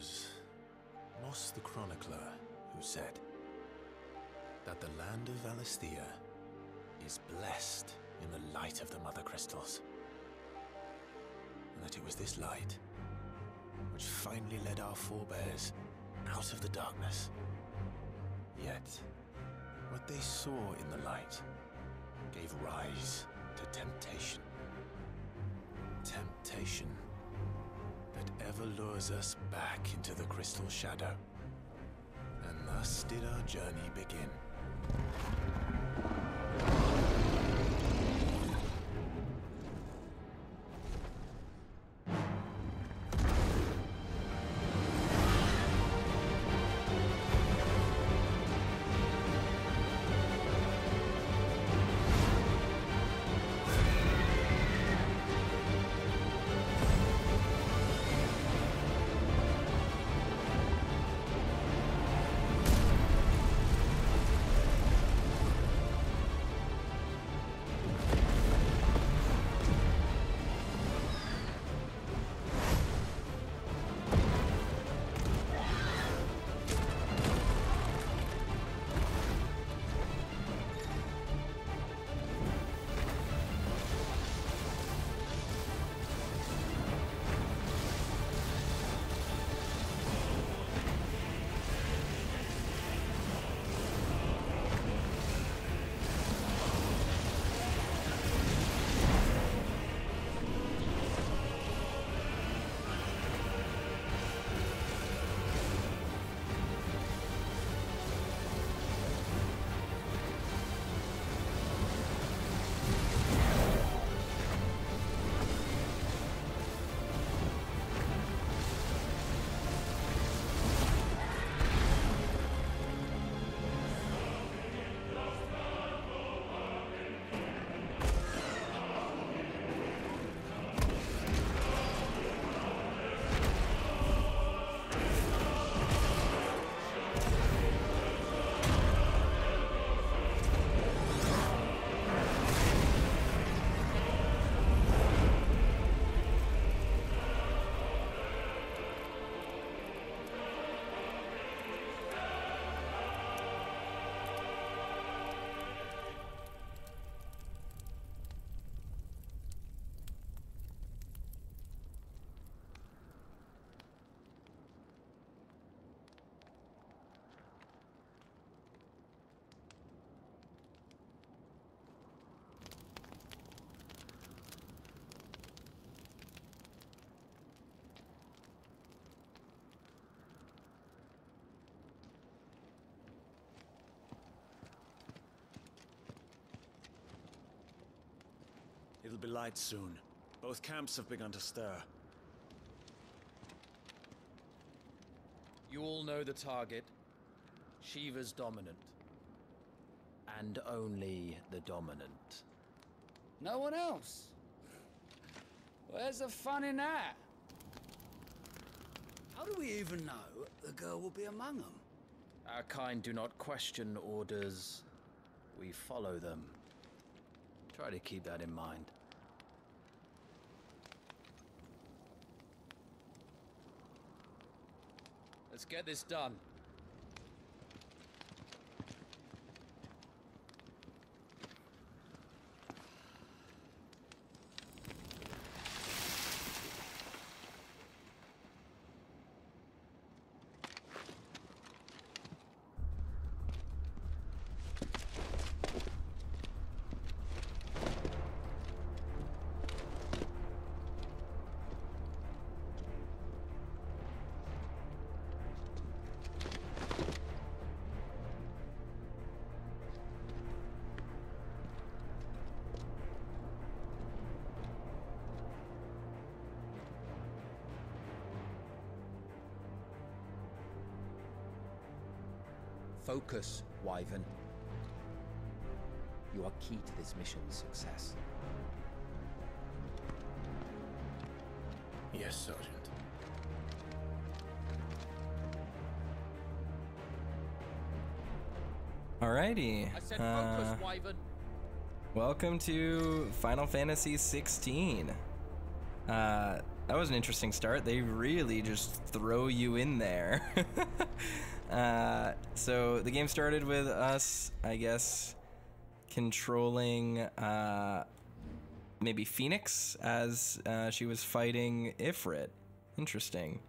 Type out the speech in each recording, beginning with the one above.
was Moss the Chronicler who said that the land of Valisthea is blessed in the light of the Mother Crystals. And that it was this light which finally led our forebears out of the darkness. Yet, what they saw in the light gave rise to temptation. Temptation that ever lures us back into the crystal shadow. And thus did our journey begin. It'll be light soon. Both camps have begun to stir. You all know the target. Shiva's dominant. And only the dominant. No one else? Where's the fun in that? How do we even know the girl will be among them? Our kind do not question orders. We follow them. Try to keep that in mind. Get this done. Focus, Wyvern. You are key to this mission's success. Yes, Sergeant. Alrighty. I said focus, uh, Wyvern. welcome to Final Fantasy 16. Uh, that was an interesting start. They really just throw you in there. uh, so the game started with us, I guess, controlling uh, maybe Phoenix as uh, she was fighting Ifrit. Interesting.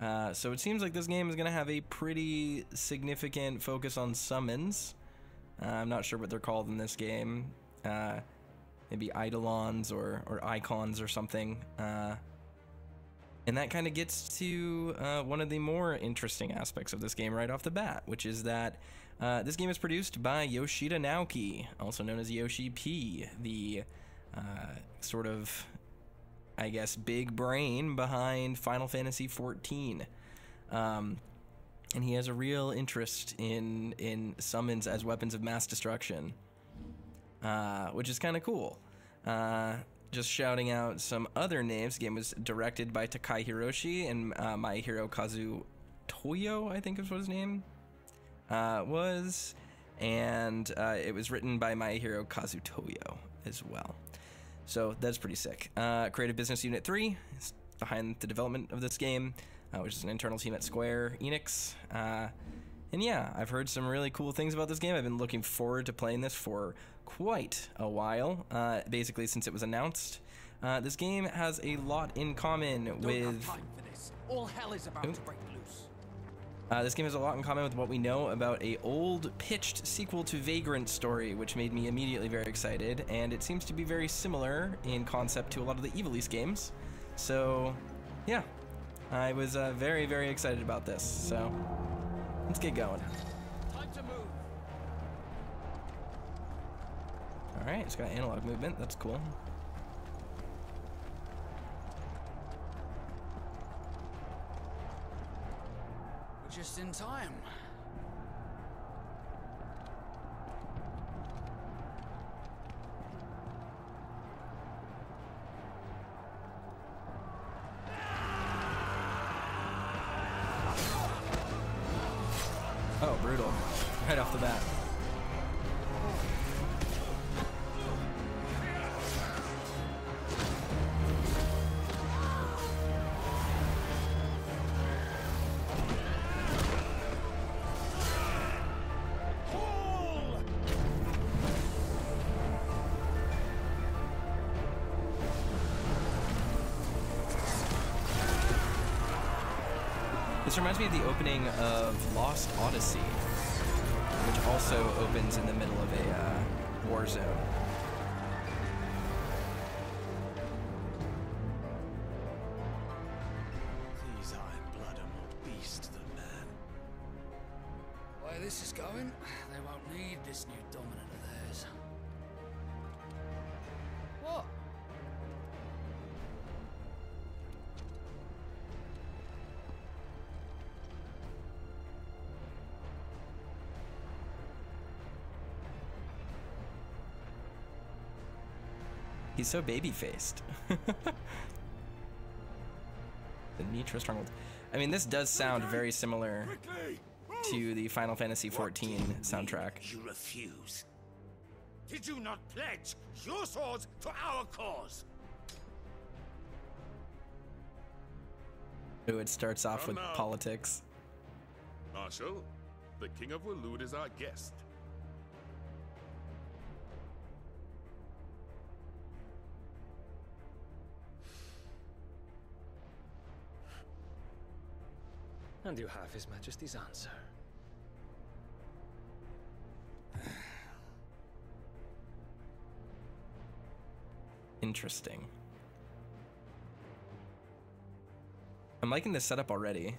Uh, so it seems like this game is going to have a pretty significant focus on summons. Uh, I'm not sure what they're called in this game. Maybe eidolons or, or icons or something. And that kind of gets to uh, one of the more interesting aspects of this game right off the bat, which is that uh, this game is produced by Yoshida Naoki, also known as Yoshi P, the uh, sort of, I guess, big brain behind Final Fantasy XIV. Um, and he has a real interest in in summons as weapons of mass destruction, uh, which is kind of cool. Uh, just shouting out some other names. The game was directed by Takai Hiroshi and uh, Maehiro Kazu Toyo, I think is what his name uh, was, and uh, it was written by Maehiro Kazutoyo as well. So that's pretty sick. Uh, Creative Business Unit 3 is behind the development of this game, uh, which is an internal team at Square Enix. And yeah, I've heard some really cool things about this game. I've been looking forward to playing this for quite a while, uh, basically since it was announced. Uh, this game has a lot in common Don't with. have time for this. All hell is about Ooh. to break loose. Uh, this game has a lot in common with what we know about a old pitched sequel to Vagrant story, which made me immediately very excited, and it seems to be very similar in concept to a lot of the Ivalice games. So, yeah, I was uh, very, very excited about this. So, let's get going. Time to move. All right, it's got analog movement. That's cool. We're just in time. This reminds me of the opening of Lost Odyssey, which also opens in the middle of a uh, war zone. He's so baby faced. the Nitra Stronghold. I mean, this does sound very similar to the Final Fantasy XIV soundtrack. You refuse. Did you not pledge your swords to our cause? Ooh, it starts off with now. politics. Marshal, the King of Waloed is our guest. And you have His Majesty's answer. Interesting. I'm liking this setup already.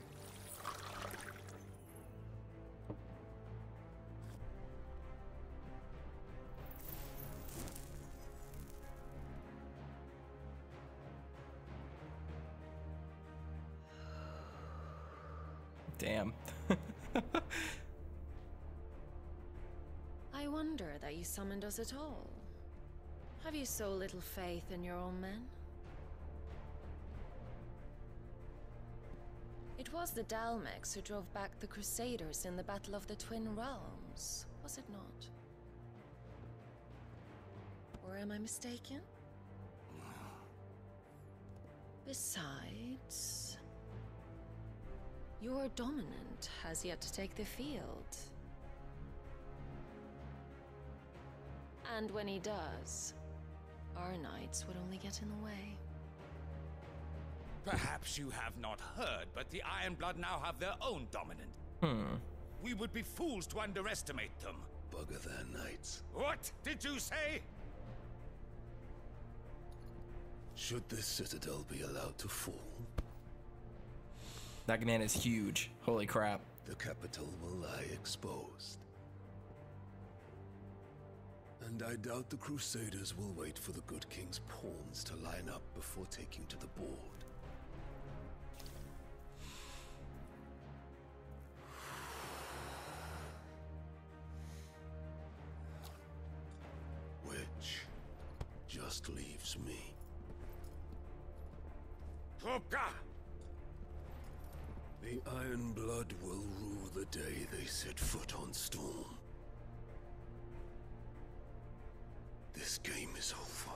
Damn. I wonder that you summoned us at all. Have you so little faith in your own men? It was the Dalmex who drove back the Crusaders in the Battle of the Twin Realms, was it not? Or am I mistaken? Besides, your dominant has yet to take the field. And when he does, our knights would only get in the way. Perhaps you have not heard, but the Ironblood now have their own dominant. Hmm. We would be fools to underestimate them. Bugger their knights. What did you say? Should this citadel be allowed to fall, That man is huge. Holy crap. the capital will lie exposed. And I doubt the Crusaders will wait for the good king's pawns to line up before taking to the board. Which just leaves me. Hopka! The Iron Blood will rue the day they set foot on Storm. This game is over.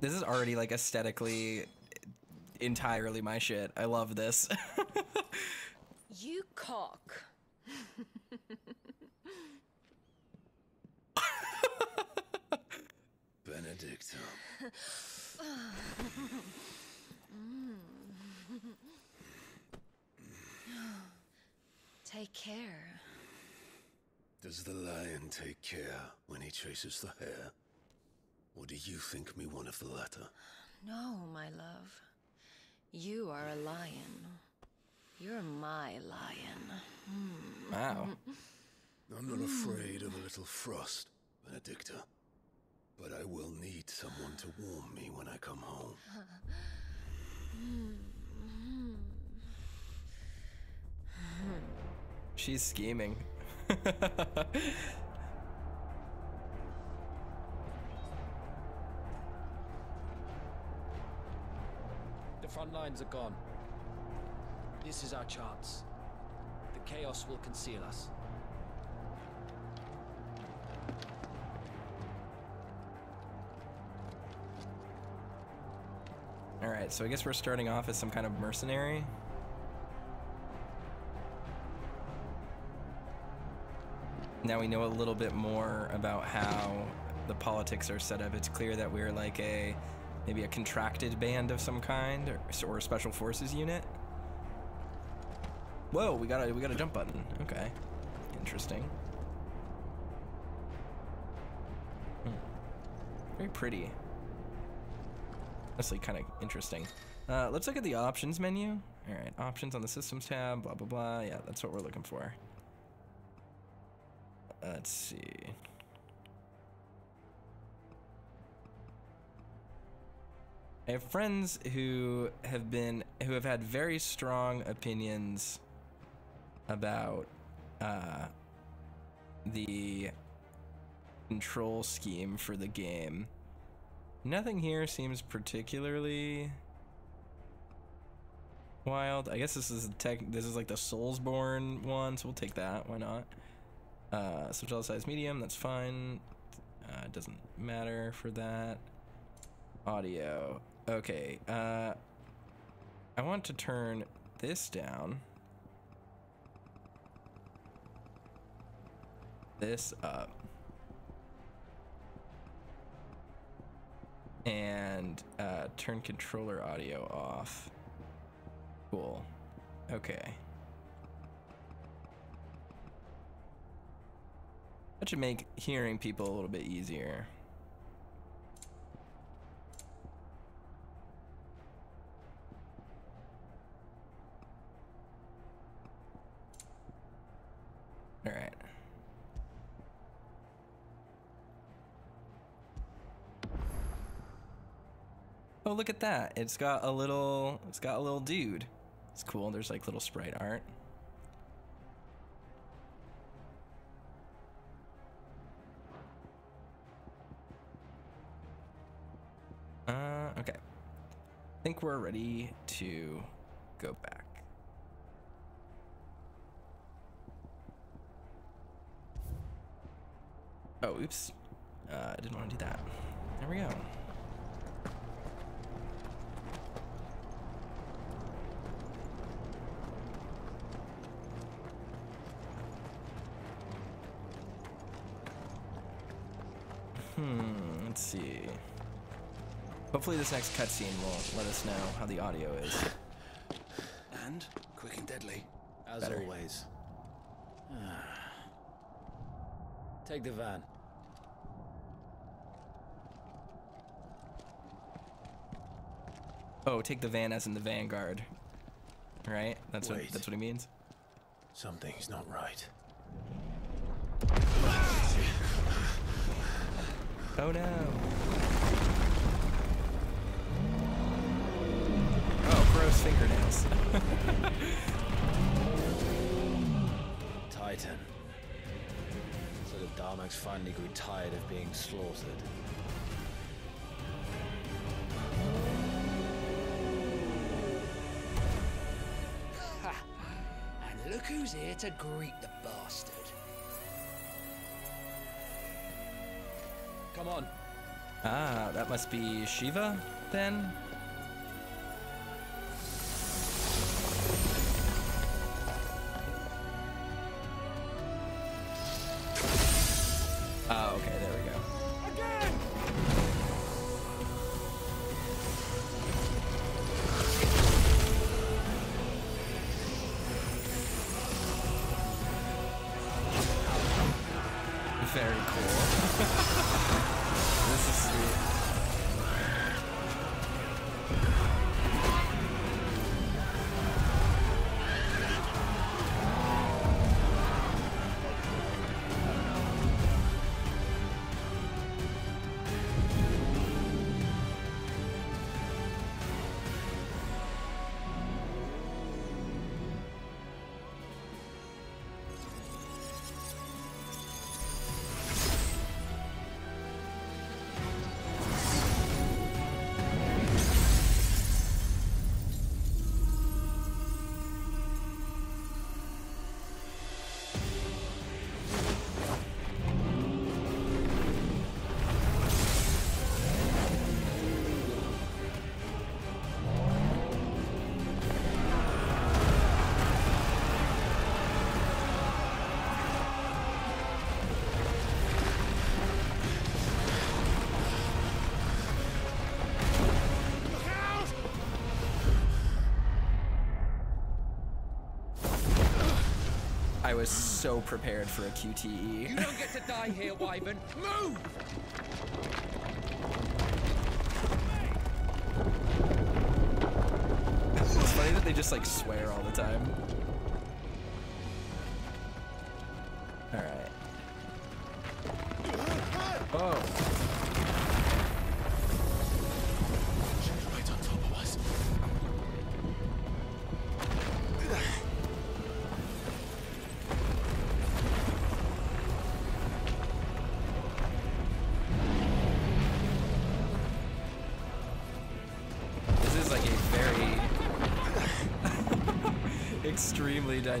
This is already like aesthetically entirely my shit. I love this. You cock. Benedikta. Take care. Does the lion take care when he chases the hare? Or do you think me one of the latter? No, my love. You are a lion. You're my lion. Hmm. Wow. I'm not afraid of a little frost, Benedikta. But I will need someone to warm me when I come home. She's scheming. front lines are gone. This is our chance. The chaos will conceal us. Alright, so I guess we're starting off as some kind of mercenary. Now we know a little bit more about how the politics are set up. It's clear that we're like a maybe a contracted band of some kind or, or a special forces unit. Whoa, we got a we got a jump button. Okay. Interesting. Hmm. Very pretty. Honestly, kind of interesting. Uh, let's look at the options menu. All right, options on the systems tab, blah, blah, blah. Yeah, that's what we're looking for. Let's see. I have friends who have been, who have had very strong opinions about uh, the control scheme for the game. Nothing here seems particularly wild. I guess this is tech. This is like the Soulsborne one, so we'll take that. Why not? Uh, central size medium. That's fine. Uh, it doesn't matter for that. Audio. Okay. Uh, I want to turn this down. This up. and uh, turn controller audio off. Cool. Okay. That should make hearing people a little bit easier. look at that. It's got a little, it's got a little dude. It's cool. There's like little sprite art. Uh, okay. I think we're ready to go back. Oh, oops. Uh, I didn't want to do that. There we go. Let's see. Hopefully this next cutscene will let us know how the audio is. And quick and deadly. As Better. always. Ah. Take the van. Oh, take the van as in the vanguard. Right? That's what that's what he means. Something's not right. Oh no. Oh, gross fingernails. Titan. So the Darmax finally grew tired of being slaughtered. And look who's here to greet the bastard. Come on. ah, that must be Shiva then? I was so prepared for a QTE. You don't get to die here, Wyvern. Move! It's funny that they just like swear all the time.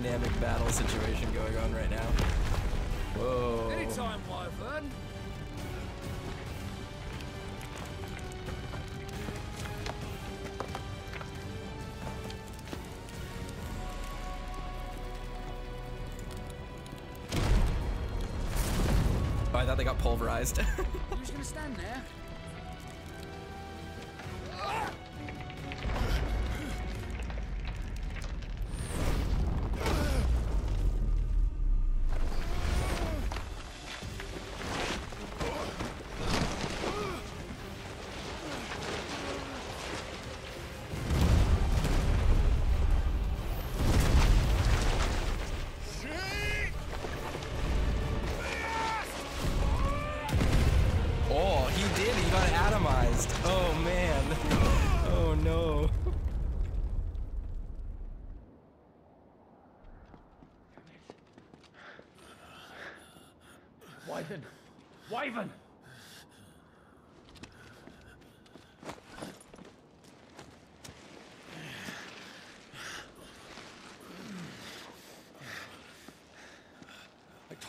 Dynamic battle situation going on right now. Whoa. Anytime, Wyvern. Oh, I thought they got pulverized. Just gonna stand there?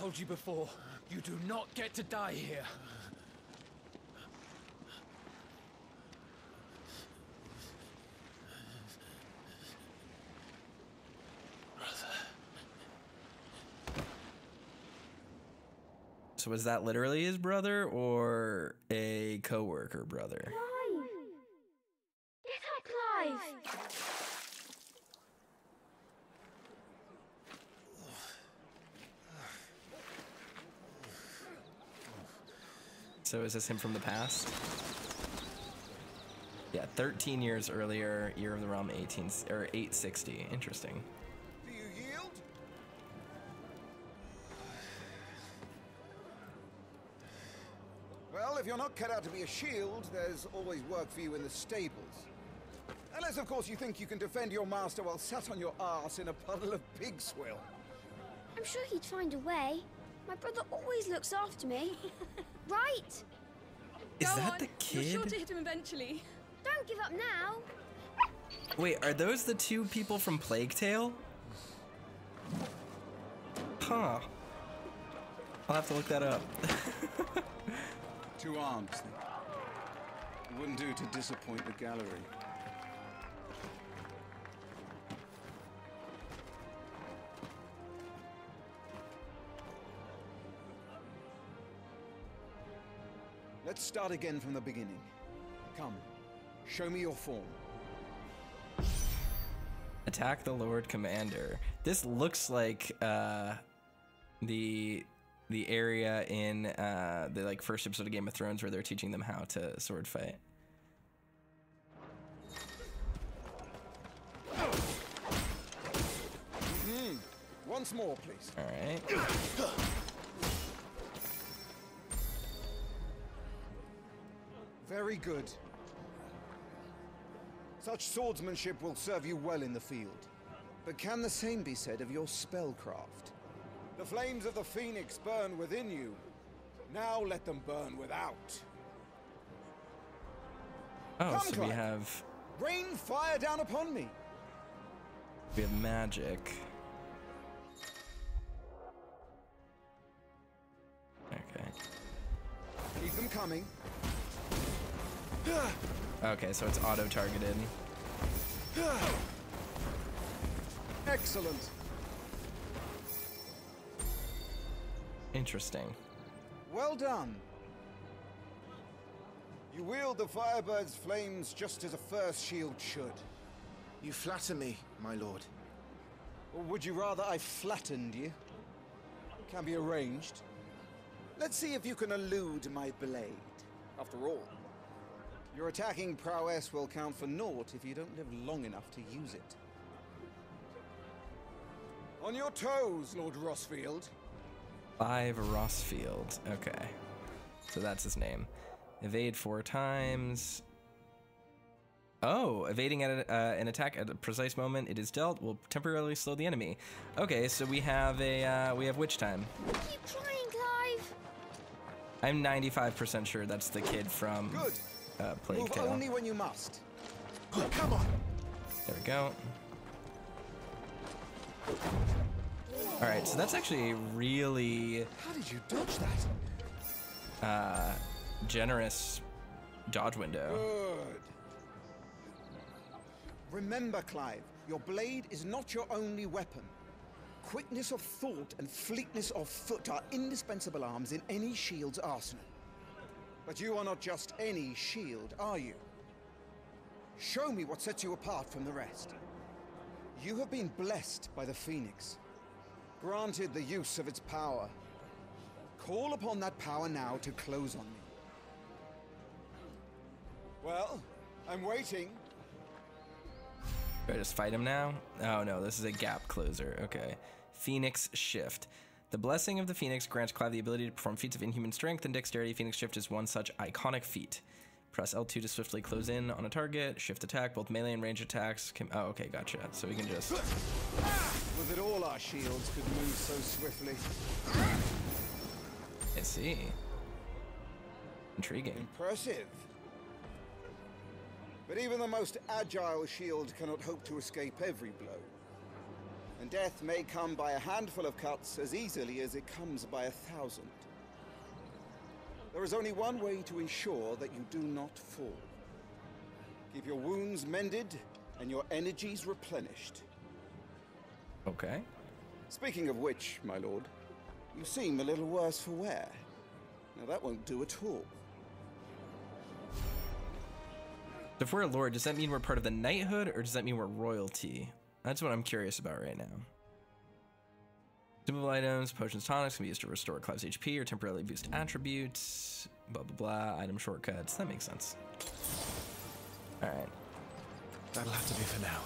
Told you before, you do not get to die here. So was that literally his brother or a coworker brother? Clive! Get up, Clive! So is this him from the past? Yeah, 13 years earlier, Year of the Realm 18 or 860. Interesting. Do you yield? Well, if you're not cut out to be a shield, there's always work for you in the stables. Unless, of course, you think you can defend your master while sat on your ass in a puddle of pig swill. I'm sure he'd find a way. My brother always looks after me. right? Is Go that on. the You're sure kid? to hit him eventually. Don't give up now. Wait, are those the two people from Plague Tale? Huh. I'll have to look that up. Two arms. It wouldn't do to disappoint the gallery. Let's start again from the beginning. Come, show me your form. Attack the Lord Commander. This looks like uh, the the area in uh, the like first episode of Game of Thrones where they're teaching them how to sword fight. Hmm. Once more, please. All right. Very good. Such swordsmanship will serve you well in the field. But can the same be said of your spellcraft? The flames of the phoenix burn within you. Now let them burn without. Oh, Come, so we have Rain fire down upon me. we have magic. Okay. Keep them coming. Okay, so it's auto targeted. Excellent. Interesting. Well done. You wield the Firebird's flames just as a first shield should. You flatter me, my lord. Or would you rather I flattened you? Can be arranged. Let's see if you can elude my blade. After all, your attacking prowess will count for naught if you don't live long enough to use it. On your toes, Lord Rosfield. Clive Rosfield. Okay. So that's his name. Evade four times. Oh, evading at a, uh, an attack at a precise moment it is dealt will temporarily slow the enemy. Okay, so we have a uh, we have witch time. Keep trying, Clive. I'm 95% sure that's the kid from Good. Uh, Plague Move Tale. only when you must. Come on! There we go. All right, so that's actually a really How did you dodge that? uh, generous dodge window. Good. Remember, Clive, your blade is not your only weapon. Quickness of thought and fleetness of foot are indispensable arms in any shield's arsenal. But you are not just any shield, are you? Show me what sets you apart from the rest. You have been blessed by the Phoenix, granted the use of its power. Call upon that power now to close on me. Well, I'm waiting. I just fight him now? Oh no, this is a gap closer. Okay. Phoenix Shift. The blessing of the Phoenix grants Clive the ability to perform feats of inhuman strength and dexterity. Phoenix Shift is one such iconic feat. Press L2 to swiftly close in on a target. Shift attack, both melee and range attacks. Can, oh, okay, gotcha. So we can just. Was it all our shields could move so swiftly? I see. Intriguing. Impressive. But even the most agile shield cannot hope to escape every blow. And death may come by a handful of cuts as easily as it comes by a thousand. There is only one way to ensure that you do not fall. Keep your wounds mended and your energies replenished. Okay. Speaking of which, my lord, you seem a little worse for wear. Now that won't do at all. If we're a lord, does that mean we're part of the knighthood or does that mean we're royalty? That's what I'm curious about right now. Consumable items, potions, tonics can be used to restore Clive's HP or temporarily boost attributes. Blah blah blah. Item shortcuts. That makes sense. All right. That'll have to be for now.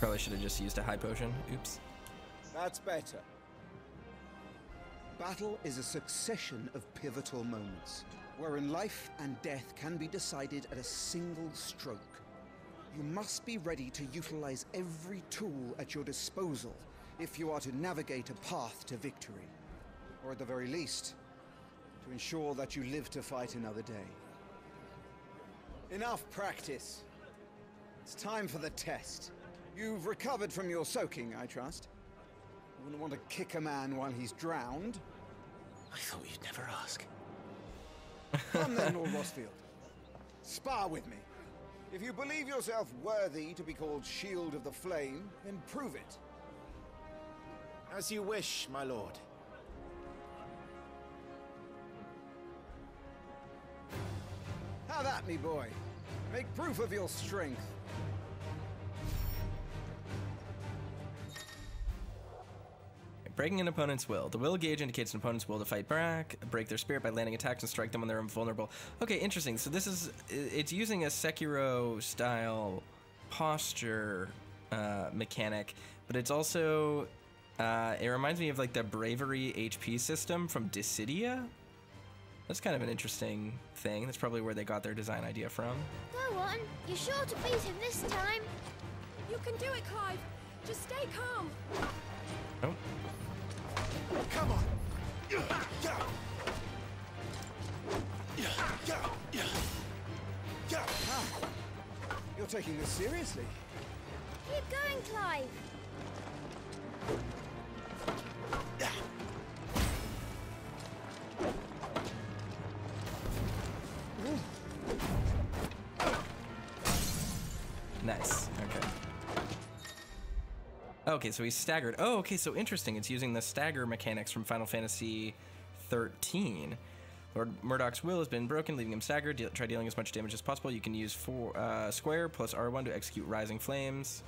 Probably should have just used a high potion. Oops. That's better. Battle is a succession of pivotal moments, wherein life and death can be decided at a single stroke. You must be ready to utilize every tool at your disposal if you are to navigate a path to victory. Or at the very least, to ensure that you live to fight another day. Enough practice. It's time for the test. You've recovered from your soaking, I trust. You wouldn't want to kick a man while he's drowned. I thought you'd never ask. Come then, Lord Rosfield. Spar with me. If you believe yourself worthy to be called Shield of the Flame, then prove it. As you wish, my lord. How that, me boy? Make proof of your strength. Breaking an opponent's will. The will gauge indicates an opponent's will to fight back, break their spirit by landing attacks and strike them when they're invulnerable. Okay, interesting. So this is it's using a Sekiro style posture uh, mechanic, but it's also uh, it reminds me of like the bravery HP system from Dissidia. That's kind of an interesting thing. That's probably where they got their design idea from. Go on. You're sure to beat him this time. You can do it, Clive. Just stay calm. Oh. Come on. You're taking this seriously. Keep going, Clive. Okay, so he's staggered. Oh, okay, so interesting. It's using the stagger mechanics from Final Fantasy 13. Lord Murdoch's will has been broken, leaving him staggered. Deal, try dealing as much damage as possible. You can use four, uh, square plus R1 to execute Rising Flames.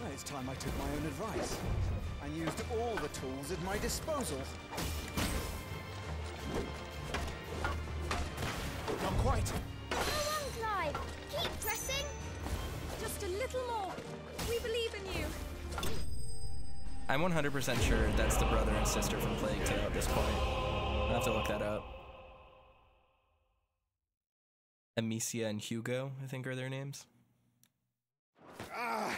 Well, it's time I took my own advice and used all the tools at my disposal. Quite. Clive. Keep. Just a little more. We believe in you. I'm 100% sure that's the brother and sister from Plague Tale at this point. I'll have to look that up. Amicia and Hugo, I think are their names. Ah!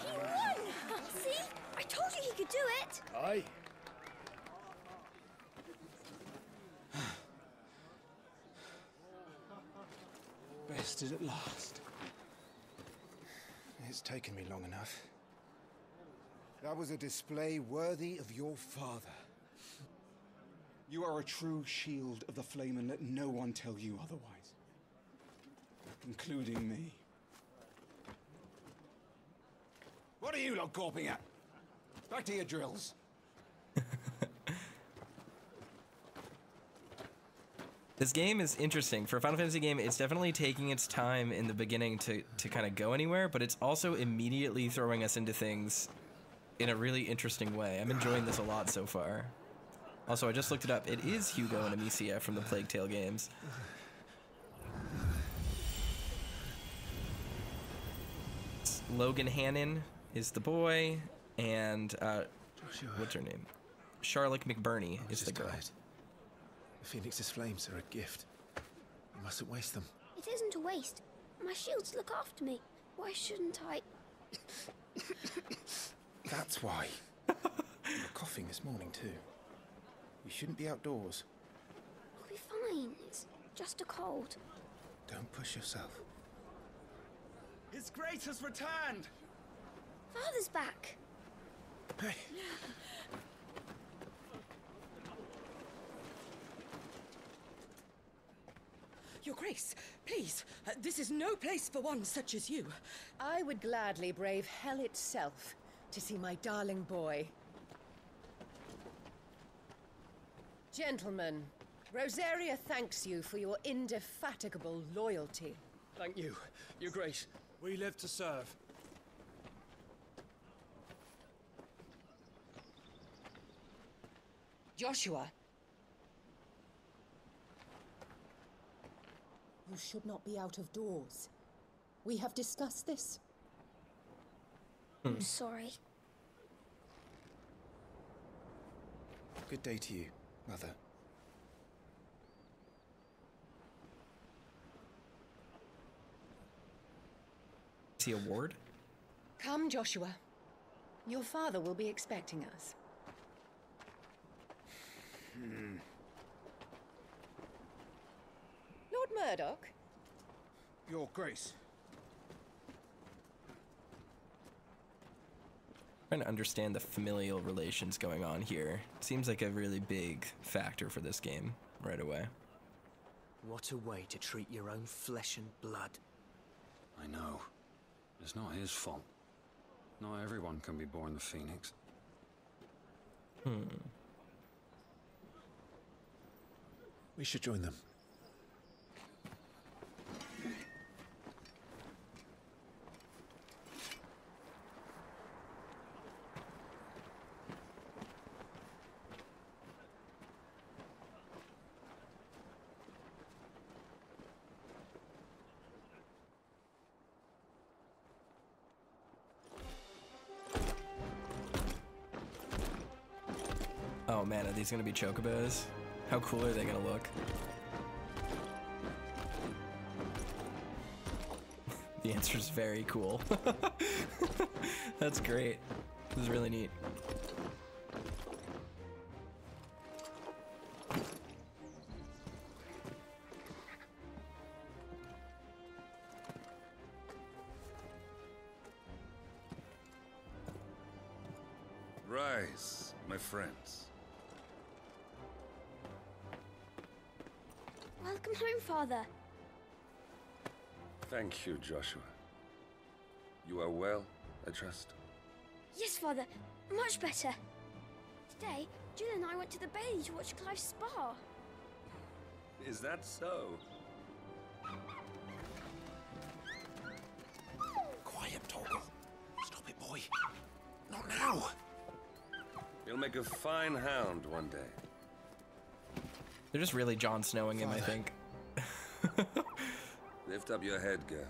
He won! See? I told you he could do it. Aye. Bested at last. It's taken me long enough. That was a display worthy of your father. You are a true shield of the flame, and let no one tell you otherwise. Including me. What are you lot gawping at? Back to your drills. This game is interesting. For a Final Fantasy game, it's definitely taking its time in the beginning to, to kind of go anywhere, but it's also immediately throwing us into things in a really interesting way. I'm enjoying this a lot so far. Also, I just looked it up. It is Hugo and Amicia from the Plague Tale games. Logan Hannon is the boy, and uh, what's her name? Charlotte McBurney is the girl. tired. The Phoenix's flames are a gift. You mustn't waste them. It isn't a waste. My shields look after me. Why shouldn't I? That's why. you were coughing this morning, too. You shouldn't be outdoors. I'll be fine. It's just a cold. Don't push yourself. His Grace has returned! Father's back. Hey. Your Grace, please, uh, this is no place for one such as you. I would gladly brave hell itself to see my darling boy. Gentlemen, Rosaria thanks you for your indefatigable loyalty. Thank you, Your Grace. We live to serve. Joshua. You should not be out of doors. We have discussed this. I'm sorry. Good day to you, Mother. Is he a ward? Come, Joshua. Your father will be expecting us. Hmm. Lord Murdoch? Your Grace. Trying to understand the familial relations going on here. Seems like a really big factor for this game right away. What a way to treat your own flesh and blood. I know. It's not his fault. Not everyone can be born the Phoenix. Hmm. We should join them. Oh man, are these gonna be chocobos? How cool are they gonna look? the answer is very cool. That's great. This is really neat. Welcome home, Father. Thank you, Joshua. You are well, I trust. Yes, Father. Much better. Today, Jill and I went to the Bailey to watch Clive's spa. Is that so? Quiet, Torgal. Stop it, boy. Not now. You'll make a fine hound one day. They're just really Jon Snowing him, I think. Lift up your head, girl.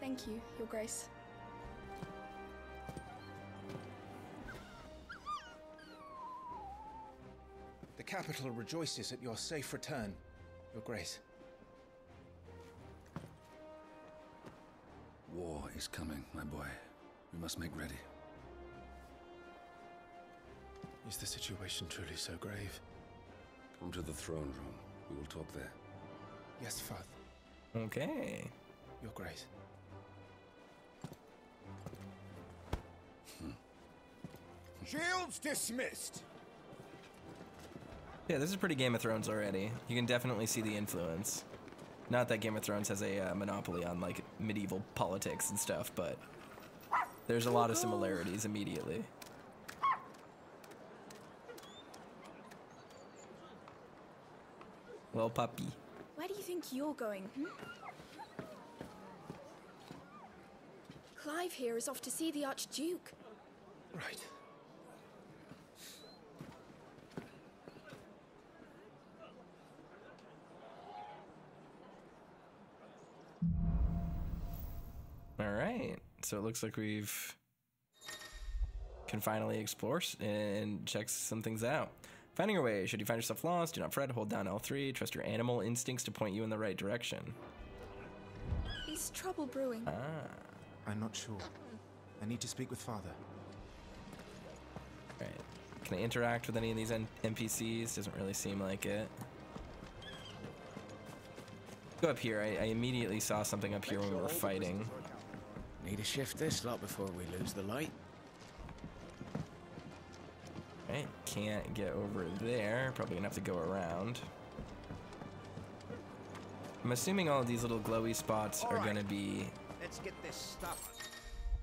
Thank you, Your Grace. The capital rejoices at your safe return, Your Grace. War is coming, my boy. We must make ready. Is the situation truly so grave? Come to the throne room. We will talk there. Yes, Father. Okay. Your Grace. Shields dismissed. Yeah, this is pretty Game of Thrones already. You can definitely see the influence. Not that Game of Thrones has a uh, monopoly on like medieval politics and stuff, but there's a lot of similarities immediately. Well, puppy. Think you're going? Hmm? Clive here is off to see the Archduke. Right. All right. So it looks like we've can finally explore and check some things out. Finding your way. Should you find yourself lost, do not fret. Hold down L3. Trust your animal instincts to point you in the right direction. Is trouble brewing? Ah. I'm not sure. I need to speak with Father. Right. Can I interact with any of these N NPCs? Doesn't really seem like it. Go up here. I, I immediately saw something up here when we were fighting. Need to shift this lot before we lose the light. Right, can't get over there. Probably gonna have to go around. I'm assuming all of these little glowy spots are gonna be Let's get this stuff.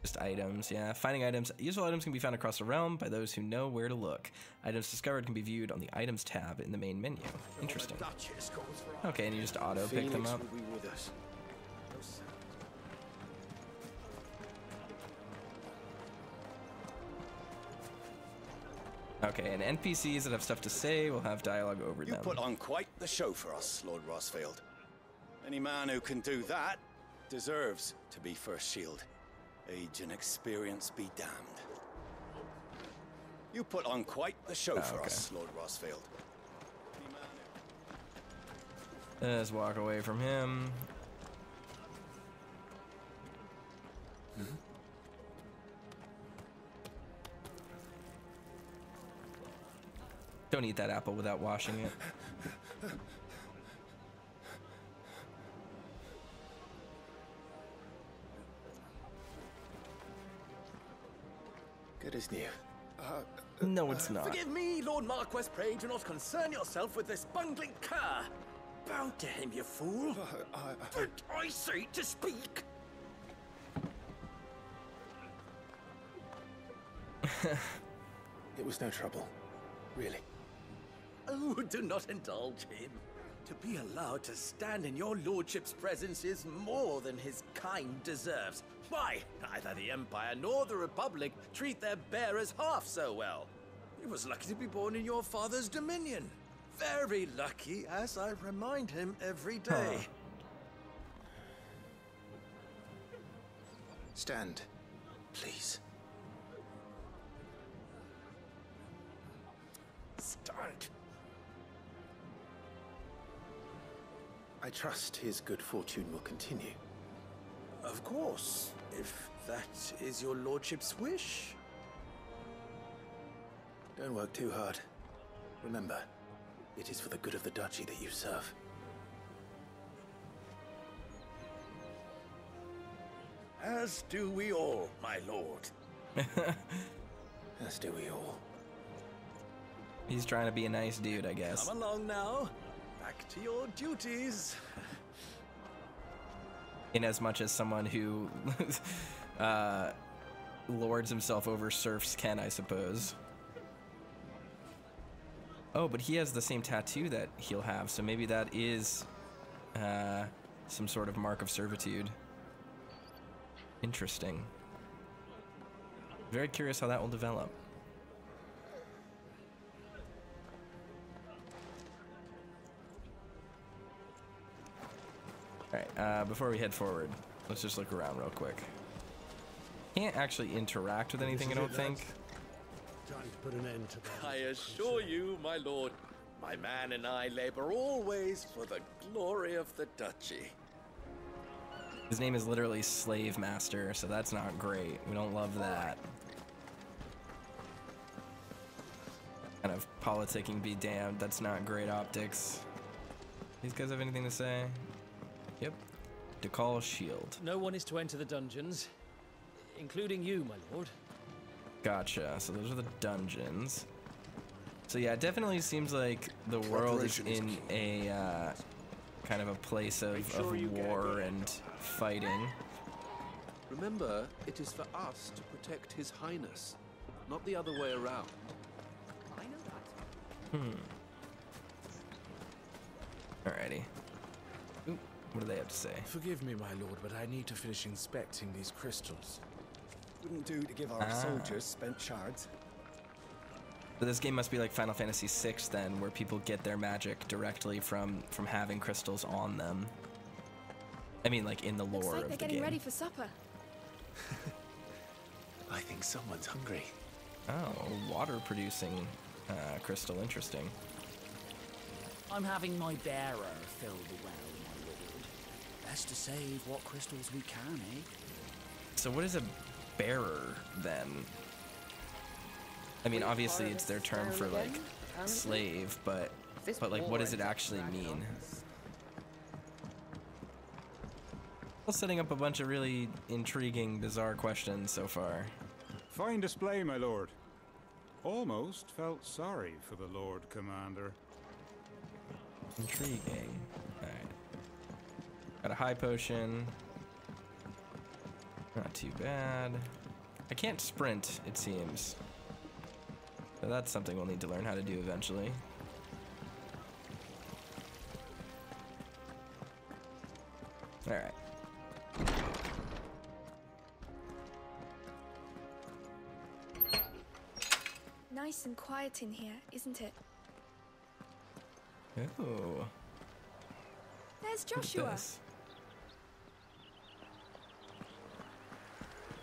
just items. Yeah, finding items. Useful items can be found across the realm by those who know where to look. Items discovered can be viewed on the items tab in the main menu. Interesting. Okay, and you just auto pick them up. Okay, and NPCs that have stuff to say will have dialogue over You them. put on quite the show for us, Lord Rosfield. Any man who can do that deserves to be First Shield. Age and experience be damned. You put on quite the show Oh, for okay. us, Lord Rosfield. Let's walk away from him. Mm-hmm. Don't eat that apple without washing it. Good as new. Uh, no, it's not. Forgive me, Lord Marquess, pray do not concern yourself with this bungling cur. Bow to him, you fool. Uh, Did I say to speak? It was no trouble. Really. Oh, do not indulge him. To be allowed to stand in your lordship's presence is more than his kind deserves. Why, neither the Empire nor the Republic treat their bearers half so well. He was lucky to be born in your father's dominion. Very lucky, as I remind him every day. Stand, please. I trust his good fortune will continue. Of course, if that is your lordship's wish. Don't work too hard. Remember, it is for the good of the duchy that you serve. As do we all, my lord. As do we all. He's trying to be a nice dude, I guess. Come along now. Back to your duties. In as much as someone who uh, lords himself over serfs can, I suppose. Oh, but he has the same tattoo that he'll have, so maybe that is uh, some sort of mark of servitude. Interesting. Very curious how that will develop. Alright, uh, before we head forward, let's just look around real quick. Can't actually interact with anything, I don't think. Time to put an end to that. I assure you, my lord, my man and I labor always for the glory of the duchy. His name is literally Slave Master, so that's not great. We don't love that. Kind of politicking be damned, that's not great optics. These guys have anything to say? Yep. Decall Shield. No one is to enter the dungeons, including you, my lord. Gotcha. So those are the dungeons. So yeah, it definitely seems like the world is in a uh, kind of a place of, sure of war and fighting. Remember, it is for us to protect His Highness, not the other way around. Hmm. Alrighty. Oop, what do they have to say? Forgive me, my lord, but I need to finish inspecting these crystals. Wouldn't do to give our Ah. soldiers spent shards. So this game must be like Final Fantasy VI then, where people get their magic directly from from having crystals on them. I mean, like in the lore Looks like of they're the getting game. ready for supper. I think someone's hungry. Oh, water producing uh, crystal. Interesting. I'm having my bearer fill the well, my lord. Best to save what crystals we can, eh? So what is a bearer then? I mean, obviously it's their term for like slave, but but like what does it actually mean? Well, setting up a bunch of really intriguing, bizarre questions so far. Fine display, my lord. Almost felt sorry for the Lord Commander. Intriguing. Got a high potion. Not too bad. I can't sprint, it seems. But that's something we'll need to learn how to do eventually. Alright. Nice and quiet in here, isn't it? Ooh. There's Joshua.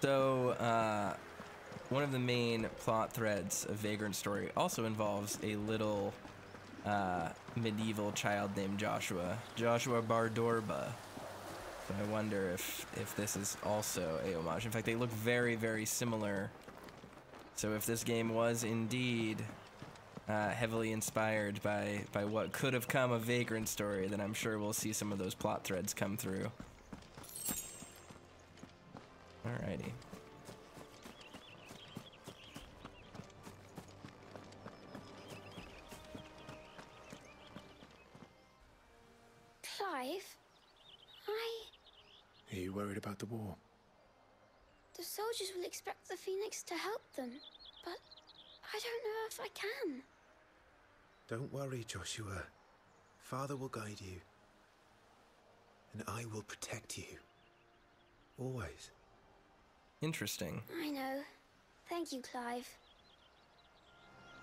So, uh, one of the main plot threads of Vagrant Story also involves a little uh, medieval child named Joshua, Joshua Bardorba. So I wonder if if this is also a homage. In fact, they look very, very similar. So if this game was indeed uh, heavily inspired by by what could have come of Vagrant Story, then I'm sure we'll see some of those plot threads come through. You about the war? The soldiers will expect the Phoenix to help them, but I don't know if I can. Don't worry, Joshua. Father will guide you. And I will protect you. Always. Interesting. I know. Thank you, Clive.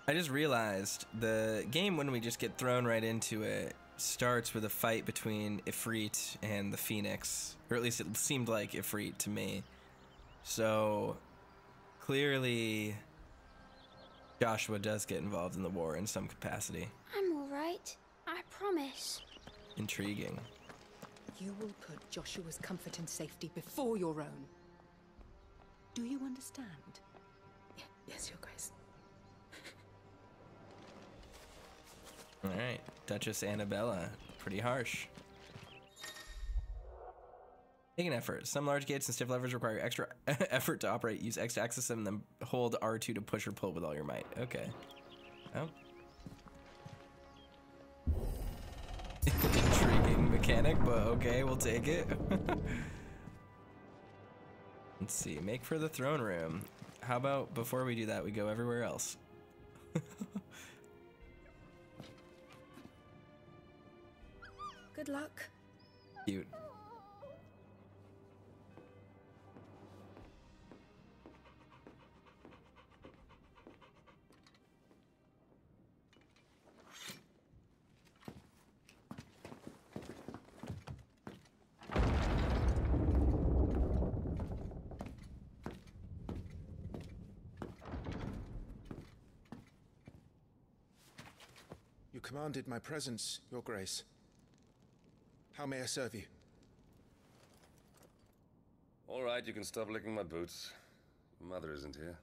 I just realized the game, when we just get thrown right into it, starts with a fight between Ifrit and the Phoenix. Or at least it seemed like Ifrit to me. So, clearly, Joshua does get involved in the war in some capacity. I'm all right. I promise. Intriguing. You will put Joshua's comfort and safety before your own. Do you understand? Y- yes, Your Grace. Alright, Duchess Annabella. Pretty harsh. Take an effort. Some large gates and stiff levers require extra effort to operate. Use X to access them, then hold R2 to push or pull with all your might. Okay. Oh. Intriguing mechanic, but okay, we'll take it. Let's see. Make for the throne room. How about before we do that, we go everywhere else? Good luck. Cute. You commanded my presence, Your Grace. How may I serve you? All right, you can stop licking my boots. Mother isn't here.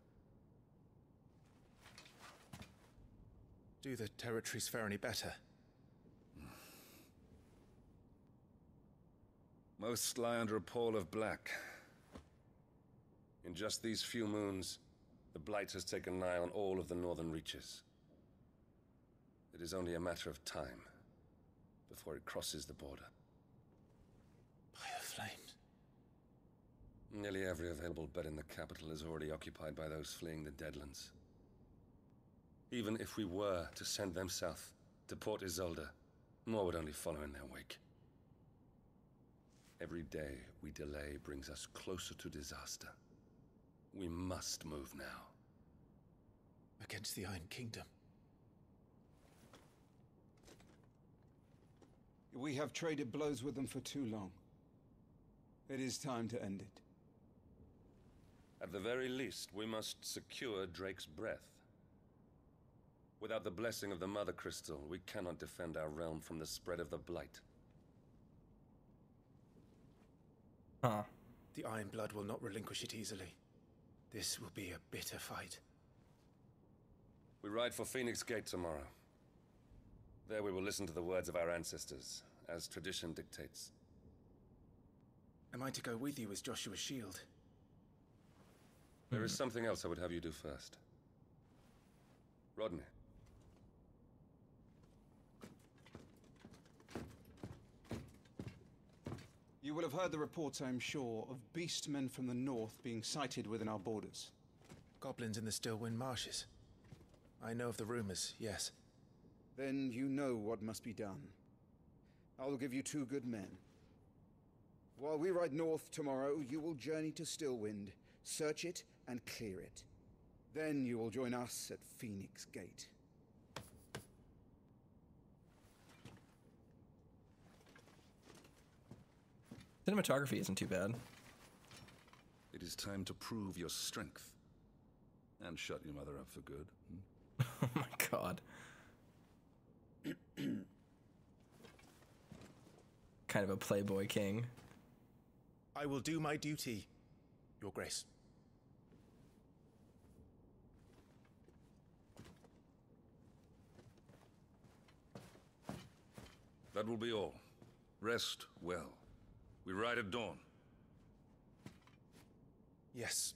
Do the territories fare any better? Most lie under a pall of black. In just these few moons, the Blight has taken nigh on all of the northern reaches. It is only a matter of time before it crosses the border. By the flames. Nearly every available bed in the capital is already occupied by those fleeing the Deadlands. Even if we were to send them south to Port Isolde, more would only follow in their wake. Every day we delay brings us closer to disaster. We must move now. Against the Iron Kingdom. We have traded blows with them for too long. It is time to end it. At the very least, we must secure Drake's breath. Without the blessing of the Mother Crystal, we cannot defend our realm from the spread of the Blight. Huh. The Iron Blood will not relinquish it easily. This will be a bitter fight. We ride for Phoenix Gate tomorrow. There we will listen to the words of our ancestors, as tradition dictates. Am I to go with you as Joshua's shield? There is mm-hmm. something else I would have you do first. Rodney. You will have heard the reports, I am sure, of beastmen from the north being sighted within our borders. Goblins in the Stillwind marshes. I know of the rumors, yes. Then you know what must be done. I will give you two good men. While we ride north tomorrow, you will journey to Stillwind, search it, and clear it. Then you will join us at Phoenix Gate. Cinematography isn't too bad. It is time to prove your strength. And shut your mother up for good. Hmm? oh my god. kind of a playboy king. I will do my duty, Your Grace. That will be all. Rest well. We ride at dawn. Yes,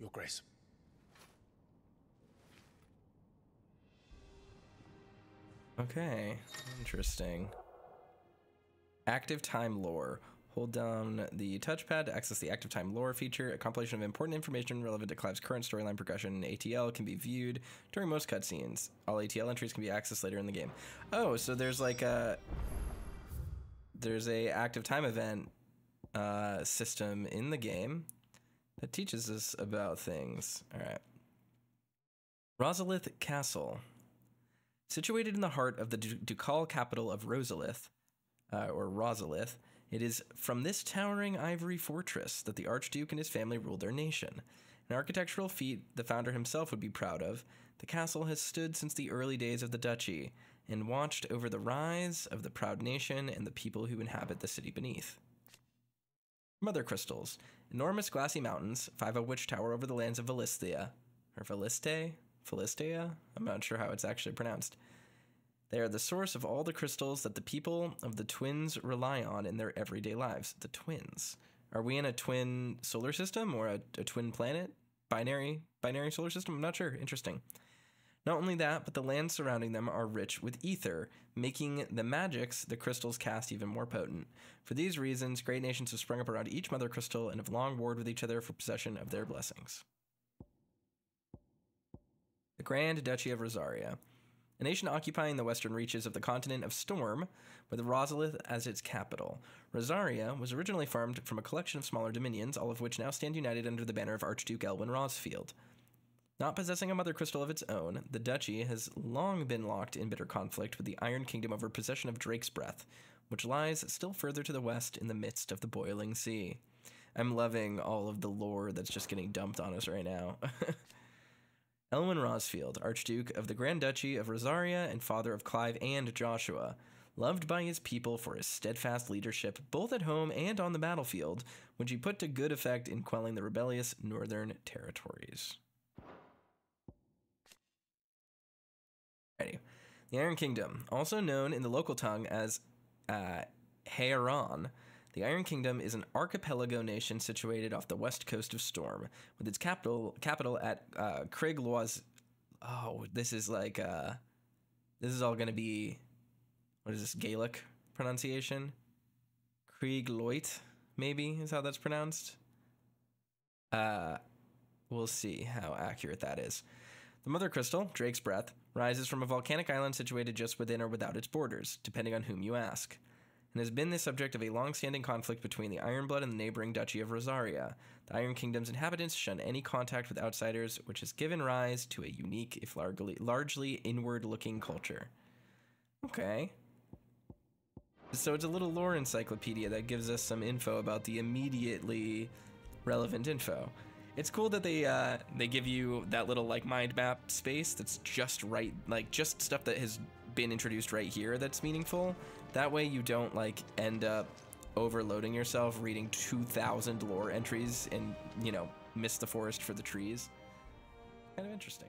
Your Grace. Okay, interesting. Active time lore. Hold down the touchpad to access the active time lore feature. A compilation of important information relevant to Clive's current storyline progression in ATL can be viewed during most cutscenes. All ATL entries can be accessed later in the game. Oh, so there's like a there's a active time event uh, system in the game that teaches us about things. All right. Rosalith Castle. Situated in the heart of the du- ducal capital of Rosalith, uh, or Rosalith, it is from this towering ivory fortress that the Archduke and his family ruled their nation. An architectural feat the founder himself would be proud of, the castle has stood since the early days of the duchy and watched over the rise of the proud nation and the people who inhabit the city beneath. Mother crystals, enormous glassy mountains, five of which tower over the lands of Velistia, or Veliste? Philistia? I'm not sure how it's actually pronounced. They are the source of all the crystals that the people of the twins rely on in their everyday lives. The twins. Are we in a twin solar system or a, a twin planet? Binary binary solar system? I'm not sure. Interesting. Not only that, but the lands surrounding them are rich with ether, making the magics the crystals cast even more potent. For these reasons, great nations have sprung up around each mother crystal and have long warred with each other for possession of their blessings. The Grand Duchy of Rosaria. A nation occupying the western reaches of the continent of Storm, with Rosalith as its capital. Rosaria was originally formed from a collection of smaller dominions, all of which now stand united under the banner of Archduke Elwin Rosfield. Not possessing a mother crystal of its own, the duchy has long been locked in bitter conflict with the Iron Kingdom over possession of Drake's Breath, which lies still further to the west in the midst of the boiling sea. I'm loving all of the lore that's just getting dumped on us right now. Elwin Rosfield, Archduke of the Grand Duchy of Rosaria and father of Clive and Joshua, loved by his people for his steadfast leadership both at home and on the battlefield, which he put to good effect in quelling the rebellious northern territories. Alrighty. The Iron Kingdom, also known in the local tongue as uh, Haeron, the Iron Kingdom is an archipelago nation situated off the west coast of Storm, with its capital capital at uh, Craig Lois. Oh, this is like uh, this is all going to be what is this Gaelic pronunciation? Krieg Loit, maybe is how that's pronounced. Uh, we'll see how accurate that is. The Mother Crystal, Drake's Breath, rises from a volcanic island situated just within or without its borders, depending on whom you ask, and has been the subject of a long standing conflict between the Ironblood and the neighboring Duchy of Rosaria. The Iron Kingdom's inhabitants shun any contact with outsiders, which has given rise to a unique, if largely, largely inward looking culture. Okay. So it's a little lore encyclopedia that gives us some info about the immediately relevant info. It's cool that they uh, they give you that little like mind map space that's just right, like just stuff that has been introduced right here that's meaningful. That way you don't like end up overloading yourself reading 2,000 lore entries and, you know, miss the forest for the trees. Kind of interesting.